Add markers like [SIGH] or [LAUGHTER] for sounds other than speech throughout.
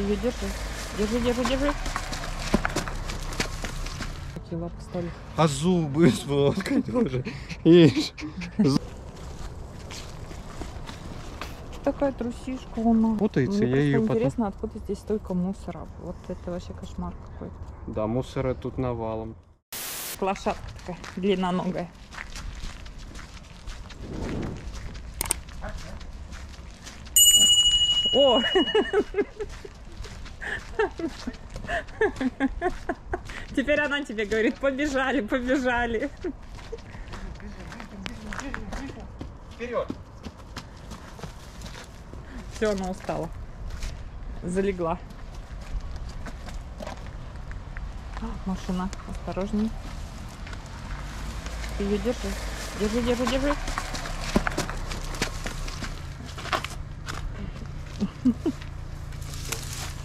Ты ее держи. Держи, держи, держи. Какие лапы стали. А зубы [LAUGHS] сфоткай тоже. Ишь. Такая трусишка у нас. Путается, Мне я ее потом... интересно, откуда здесь столько мусора. Вот это вообще кошмар какой-то. Да, мусора тут навалом. Лошадка такая длинноногая. О! [LAUGHS] Теперь она тебе говорит, побежали, побежали. Вперед! Все, она устала. Залегла. А, Машина, осторожней. Ее держи. Держи, держи, держи.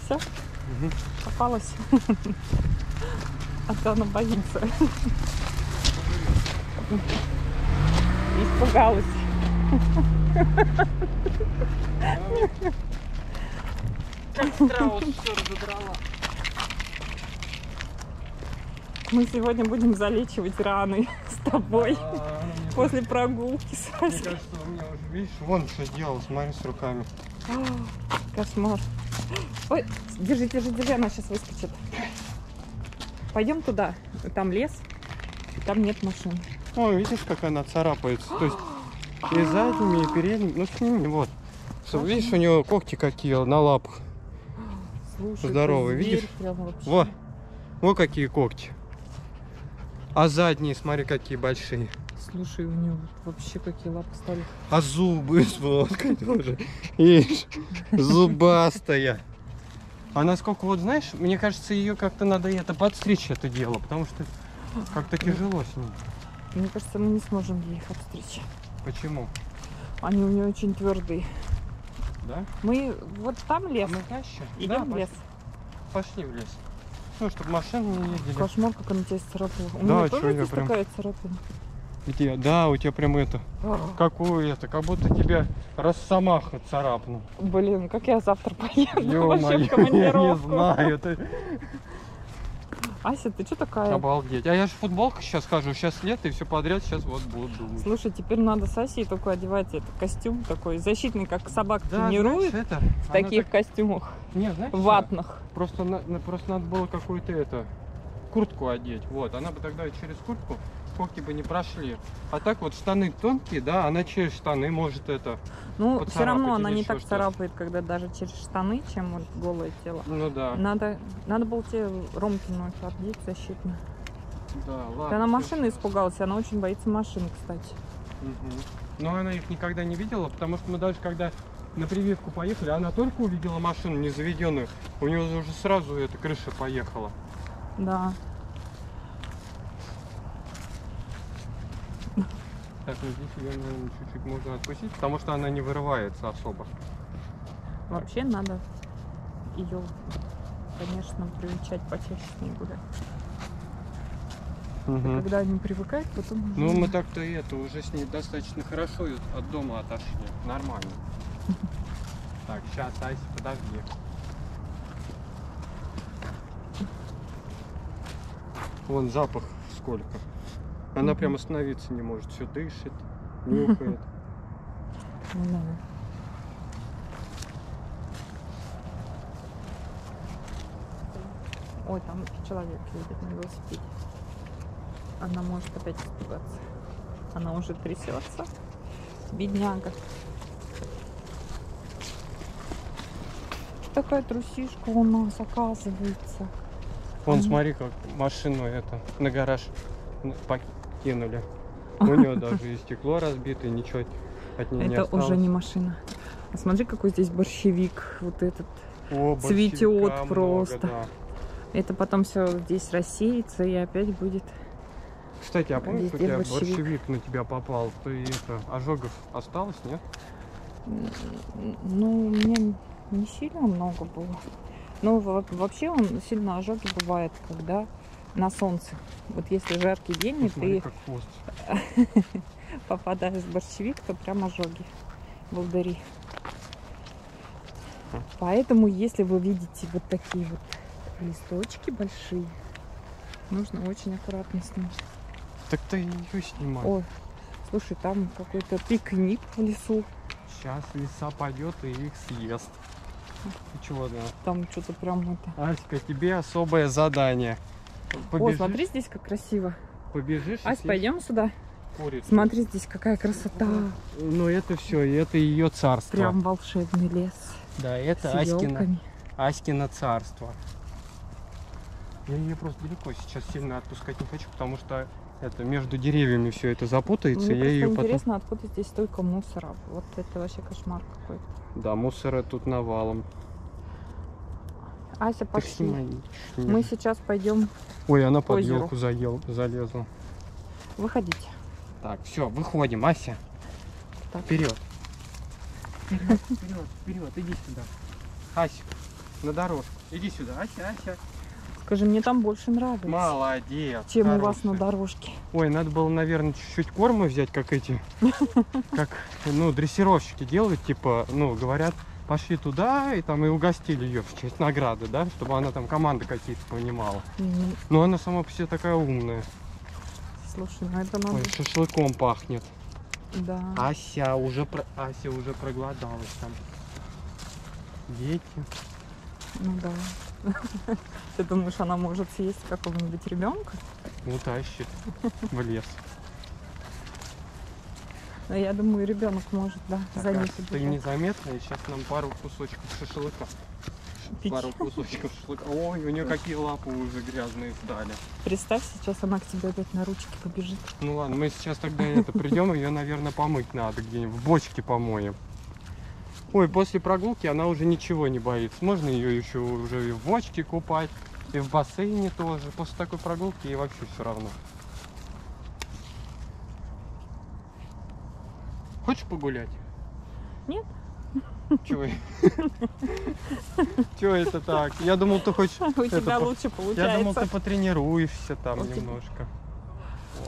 Все? Попалась. А то она боится. Испугалась. Как страус все разодрала. Мы сегодня будем залечивать раны [LAUGHS] с тобой [LAUGHS] после прогулки. с Мне кажется, у меня уже, видишь, вон что делал, смотри, с руками. А, Кошмар. Ой, держи, держи, держи, она сейчас выскочит. Пойдем туда. Там лес, там нет машин. О, видишь, как она царапается. То есть и задними, и передними. Ну, сними, вот. Видишь, у него когти какие на лапах. Слушай, зверь видишь? Вот. Вот какие когти. А задние, смотри, какие большие. Слушай, у нее вообще какие лапы стали. А зубы сфоткай тоже. Ишь, зубастая. А насколько, вот знаешь, мне кажется, ее как-то надо это подстричь это дело, потому что как-то тяжело с ней. Мне кажется, мы не сможем ей их обстричь. Почему? Они у нее очень твердые. Да? Мы вот там лес. Мы дальше? Идем Да, в лес. Пошли в лес. Ну, чтобы машины не ездили. Кошмар, как она тебя царапала. У Да, меня тоже здесь прям- такая царапина. Где? Да, у тебя прям это, как у это, как будто тебя росомаха царапнул. Блин, как я завтра поеду [LAUGHS] Ё-моё, вообще в я не знаю, [LAUGHS] ты Ася, ты что такая? обалдеть. А я же в футболках сейчас хожу, сейчас лето и все подряд, сейчас вот буду думать. Слушай, теперь надо с Асей только одевать этот костюм такой защитный, как собак Да, тренируют знаешь, это, в таких так- костюмах Не, знаешь, что? ватных. Просто, на- на- просто надо было какую-то это куртку одеть. Вот, она бы тогда через куртку когти бы не прошли. А так вот штаны тонкие, да, она через штаны может это. Ну, все равно она не так царапает, когда даже через штаны, чем вот голое тело. Ну да. Надо, надо было тебе Ромкину эту одеть защитную. Да, ладно. Она машины испугалась, она очень боится машин, кстати. Мгм. Но она их никогда не видела, потому что мы даже когда на прививку поехали, она только увидела машину незаведенную, у нее уже сразу эта крыша поехала. Да. Так, ну здесь ее, наверное, чуть-чуть можно отпустить, потому что она не вырывается особо. Вообще надо ее, конечно, приучать почаще с ней гулять. Мгм. Когда они привыкают, потом... Ну, мы так-то и это, уже с ней достаточно хорошо от дома отошли. Нормально. [LAUGHS] Так, сейчас, Ася, подожди. Вон запах сколько. Она прям остановиться не может. Все дышит, [LAUGHS] нюхает. Ну, да. Ой, там человек едет на велосипеде. Она может опять испугаться. Она уже трясется. Бедняга. Такая трусишка у нас оказывается. Вон, Ага. смотри, как машину это на гараж покинули. [LAUGHS] У нее даже и стекло разбито, и ничего от нее не Это осталось. уже не машина. А смотри, какой здесь борщевик. Вот этот. О, цветет борщевика много, просто. да. Это потом все здесь рассеется и опять будет. Кстати, а помнишь, у тебя борщевик. борщевик на тебя попал? Ты это, ожогов осталось, нет? Ну, у меня не сильно много было. Ну, во- вообще он сильно ожоги бывает, когда на солнце. Вот если жаркий день, и ты [LAUGHS] попадаешь в борщевик, то прям ожоги. Волдыри. Поэтому, если вы видите вот такие вот листочки большие, нужно очень аккуратно с ними. Так ты ее снимай. Ой, слушай, там какой-то пикник в лесу. Сейчас лиса пойдет и их съест. Ты чего, да? Там что-то прям это... Аська, тебе особое задание. О, смотри здесь как красиво. Побежишь Ась, пойдем сюда. курицу. Смотри, здесь какая красота. Ну это все, это ее царство. Прям волшебный лес. Да, это Аськина. Аськино царство. Я ее просто далеко сейчас сильно отпускать не хочу, потому что это между деревьями все это запутается. Мне я ее просто потом. интересно, откуда здесь столько мусора. Вот это вообще кошмар какой-то. Да, мусора тут навалом. Ася, пошли. Мы сейчас пойдем Ой, она под озеру. елку заел, залезла. выходить. Так, все, выходим, Ася. Так. Вперед. Вперед, вперед, вперед, иди сюда. Ася, на дорожку. Иди сюда, Ася, Ася. Скажи, мне там больше нравится, Молодец. чем у вас на хорошая. дорожке. Ой, надо было, наверное, чуть-чуть корма взять, как эти, [LAUGHS] как, ну, дрессировщики делают, типа, ну, говорят, пошли туда, и там и угостили ее в честь награды, да, чтобы она там команды какие-то понимала. Ну, Но она сама по себе такая умная. слушай, ну это надо... Ой, шашлыком пахнет. Да. Ася уже, про... Ася уже проголодалась там. Дети. Ну да. [LAUGHS] Ты думаешь, она может съесть какого-нибудь ребенка? Утащит в лес. Но я думаю, ребенок может, да, Так, за ней Ася, ты незаметно, и сейчас нам пару кусочков шашлыка. Пить. Пару кусочков шашлыка. Ой, у нее какие лапы уже грязные сдали. Представь, сейчас она к тебе опять на ручки побежит. Ну ладно, мы сейчас тогда это придем, ее, наверное, помыть надо где-нибудь. В бочке помоем. Ой, после прогулки она уже ничего не боится. Можно ее еще уже и в бочке купать, и в бассейне тоже. После такой прогулки ей вообще все равно. Хочешь погулять? Нет. Чего? [LAUGHS] Чего это так? Я думал, ты хочешь... У тебя лучше Я думал, ты получается. потренируешься там немножко.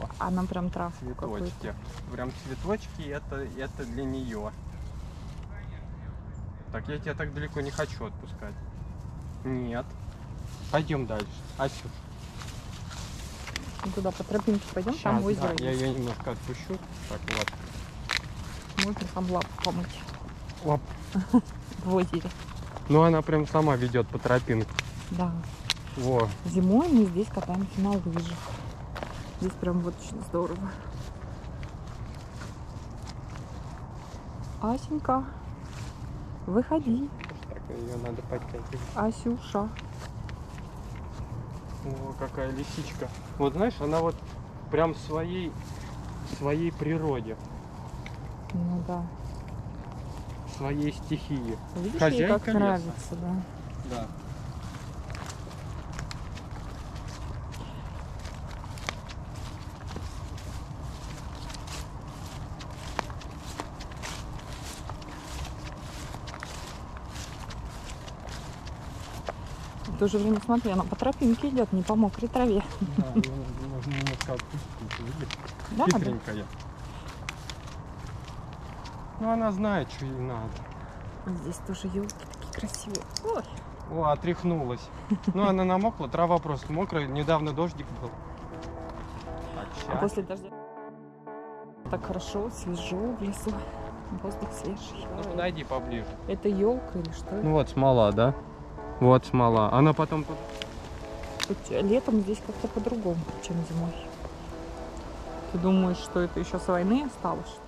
О. Она прям травку. Цветочки. Прям цветочки, это, это для нее. Так, я тебя так далеко не хочу отпускать. Нет. Пойдем дальше. Асюш, Ну, Туда по тропинке пойдем, там щас, озеро да, я есть. ее немножко отпущу. Так, вот. Можно там лапу помыть Оп. [LAUGHS] в озере. Ну, она прям сама ведет по тропинке. Да. Во. Зимой мы здесь катаемся на лыжах. Здесь прям вот очень здорово. Асенька, выходи. Так, ее надо подтягивать. Асюша. О, какая лисичка. Вот знаешь, она вот прям в своей, в своей природе, Ну да. своей стихии. Видишь, ей Хозяйка как леса. нравится, да. Да. В то же время, смотри, она по тропинке идет, не по мокрой траве. Да, надо- можно немножко отпустить, видишь? Да, да. Ну, она знает, что ей надо. Здесь тоже елки такие красивые. Ой, О, отряхнулась. Ну, она намокла, трава просто мокрая. Недавно дождик был. А после дождя так хорошо, свежо в лесу. Воздух свежий. Ну, Ой. подойди поближе. Это елка или что? Ну, вот смола, да? Вот смола. Она потом тут... Летом здесь как-то по-другому, чем зимой. Ты думаешь, что это еще с войны осталось?